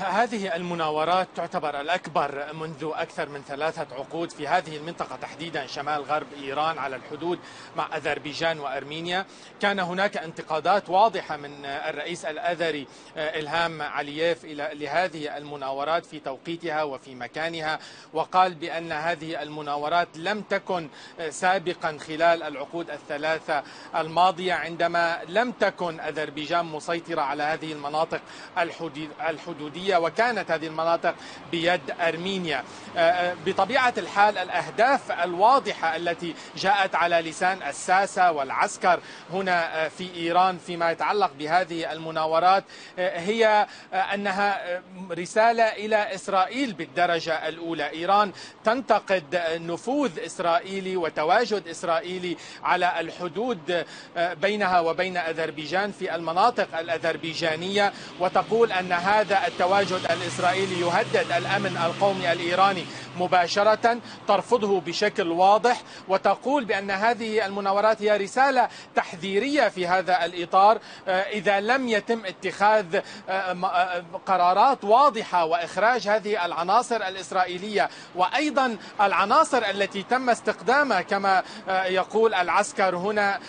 هذه المناورات تعتبر الأكبر منذ أكثر من ثلاثة عقود في هذه المنطقة تحديدا شمال غرب إيران على الحدود مع أذربيجان وأرمينيا. كان هناك انتقادات واضحة من الرئيس الأذري إلهام علييف إلى لهذه المناورات في توقيتها وفي مكانها وقال بأن هذه المناورات لم تكن سابقا خلال العقود الثلاثة الماضية عندما لم تكن أذربيجان مسيطرة على هذه المناطق الحدودية الحدودية وكانت هذه المناطق بيد أرمينيا. آه، آه، بطبيعة الحال الأهداف الواضحة التي جاءت على لسان الساسة والعسكر هنا آه، في إيران فيما يتعلق بهذه المناورات هي أنها رسالة إلى إسرائيل بالدرجة الأولى. إيران تنتقد نفوذ إسرائيلي وتواجد إسرائيلي على الحدود بينها وبين أذربيجان في المناطق الأذربيجانية وتقول أن هذا التواجد الإسرائيلي يهدد الأمن القومي الإيراني مباشرة ترفضه بشكل واضح وتقول بأن هذه المناورات هي رسالة تحذيرية في هذا الإطار. آه، إذا لم يتم اتخاذ آه، آه، قرارات واضحة وإخراج هذه العناصر الإسرائيلية وأيضا العناصر التي تم استخدامها كما يقول العسكر هنا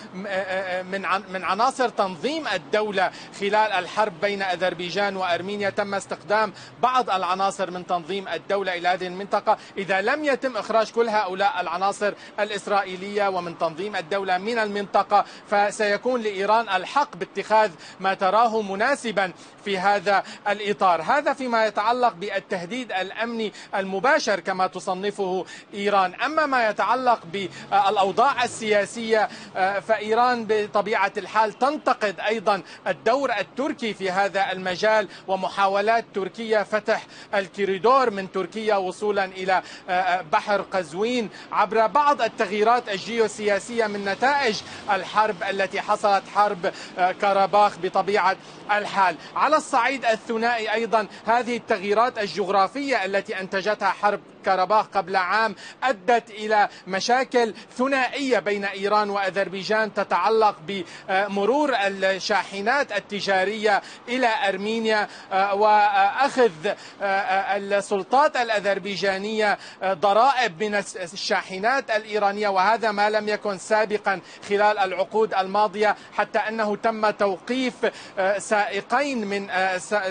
من من عناصر تنظيم الدولة خلال الحرب بين أذربيجان وأرمينيا تم استخدام بعض العناصر من تنظيم الدولة إلى هذه المنطقة. إذا لم يتم إخراج كل هؤلاء العناصر الإسرائيلية ومن تنظيم الدولة من المنطقة فسيكون لإيران الحق باتخاذ ما تراه مناسبا في هذا الإطار. هذا فيما يتعلق بالتهديد الأمني المباشر كما تصنفه إيران. أما ما يتعلق بالأوضاع السياسية فإيران بطبيعة الحال تنتقد أيضا الدور التركي في هذا المجال ومحاولات تركيا فتح الكوريدور من تركيا وصولا إلى آه، آه، بحر قزوين عبر بعض التغييرات الجيوسياسية من نتائج الحرب التي حصلت حرب آه، كاراباخ بطبيعة الحال. على الصعيد الثنائي أيضا هذه التغييرات الجغرافية التي أنتجتها حرب كاراباخ قبل عام أدت إلى مشاكل ثنائية بين إيران وأذربيجان تتعلق بمرور الشاحنات التجارية إلى أرمينيا وأخذ السلطات الأذربيجانية ضرائب من الشاحنات الإيرانية وهذا ما لم يكن سابقا خلال العقود الماضية حتى أنه تم توقيف سائقين من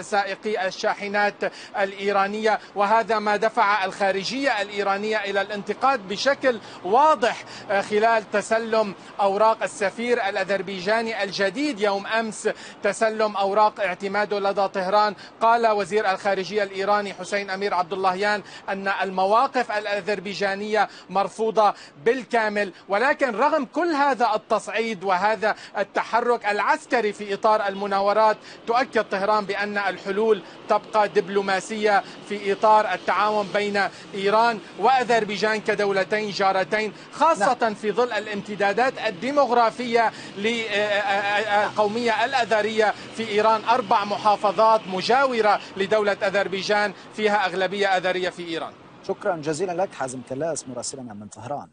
سائقي الشاحنات الإيرانية. وهذا ما دفع الخارجية الإيرانية إلى الانتقاد بشكل واضح آه، خلال تسلم أوراق السفير الأذربيجاني الجديد. يوم أمس تسلم أوراق اعتماده لدى طهران قال وزير الخارجية الإيراني حسين أمير عبد اللهيان أن المواقف الأذربيجانية مرفوضة بالكامل ولكن رغم كل هذا التصعيد وهذا التحرك العسكري في إطار المناورات تؤكد طهران بأن الحلول تبقى دبلوماسية في إطار التعاون بين إيران وأذربيجان كدولتين جارتين خاصة نعم. في ظل الامتدادات الديمغرافية للقومية الأذرية في إيران أربع محافظات مجاورة لدولة أذربيجان فيها أغلبية أذرية في إيران. شكرا جزيلا لك حازم كلاس مراسلنا من طهران.